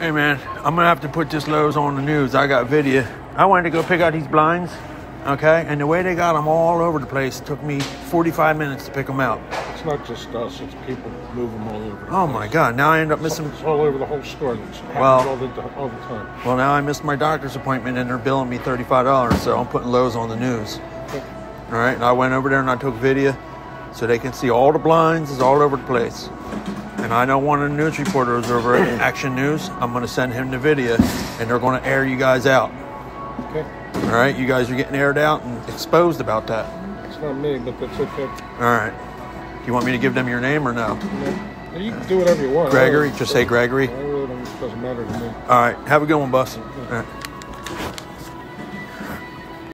Hey man, I'm gonna have to put this Lowe's on the news. I got video. I wanted to go pick out these blinds, okay? And the way they got them all over the place took me 45 minutes to pick them out. It's not just us, it's people move them all over. the Oh my. God! Now I end up missing. It's all over the whole store. It happens Well- all, the, all the time. Well, now I missed my doctor's appointment and they're billing me $35, so I'm putting Lowe's on the news. All right, and I went over there and I took video so they can see all the blinds is all over the place. And I know one of the news reporters over at Action News. I'm going to send him the video and they're going to air you guys out. Okay. All right, you guys are getting aired out and exposed about that. It's not me, but that's okay. All right. Do you want me to give them your name or no? Yeah, You can do whatever you want. Gregory, just say Gregory. It really doesn't matter to me. All right, have a good one, Bus. All right.